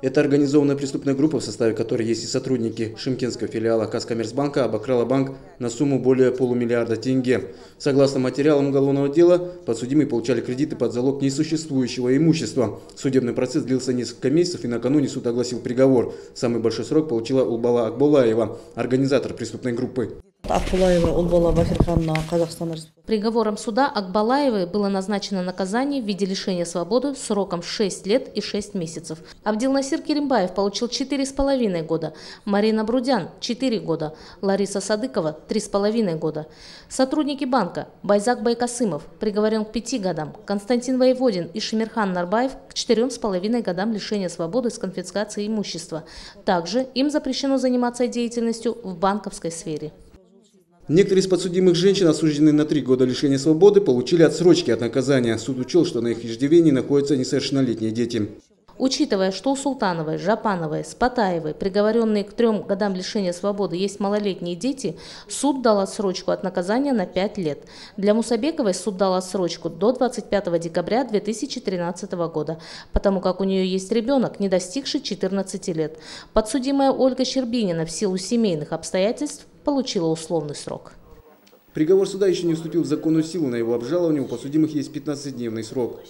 Эта организованная преступная группа, в составе которой есть и сотрудники Шимкенского филиала Казкоммерцбанка, обокрала банк на сумму более полумиллиарда тенге. Согласно материалам уголовного дела, подсудимые получали кредиты под залог несуществующего имущества. Судебный процесс длился несколько месяцев, и накануне суд огласил приговор. Самый большой срок получила Улбала Акбулаева, организатор преступной группы. Приговором суда Акбалаевой было назначено наказание в виде лишения свободы сроком 6 лет и 6 месяцев. Абдилнасир Керимбаев получил 4,5 года, Марина Брудян – 4 года, Лариса Садыкова – 3,5 года. Сотрудники банка Байзак Байкасымов приговорен к 5 годам, Константин Воеводин и Шемирхан Нарбаев к 4,5 годам лишения свободы с конфискацией имущества. Также им запрещено заниматься деятельностью в банковской сфере. Некоторые из подсудимых женщин, осужденные на три года лишения свободы, получили отсрочки от наказания. Суд учел, что на их иждивении находятся несовершеннолетние дети. Учитывая, что у Султановой, Жапановой, Спатаевой, приговоренные к трем годам лишения свободы, есть малолетние дети, суд дал отсрочку от наказания на пять лет. Для Мусабековой суд дал отсрочку до 25 декабря 2013 года, потому как у нее есть ребенок, не достигший 14 лет. Подсудимая Ольга Щербинина в силу семейных обстоятельств получила условный срок. Приговор суда еще не вступил в законную силу. На его обжалование у подсудимых есть 15-дневный срок.